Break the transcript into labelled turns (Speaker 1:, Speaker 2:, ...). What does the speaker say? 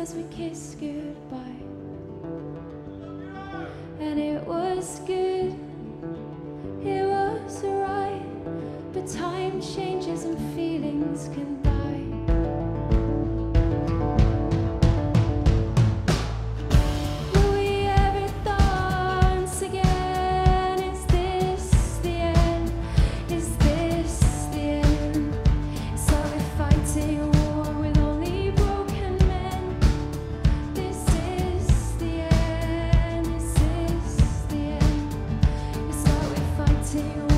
Speaker 1: as we kissed goodbye. And it was good, Senhor.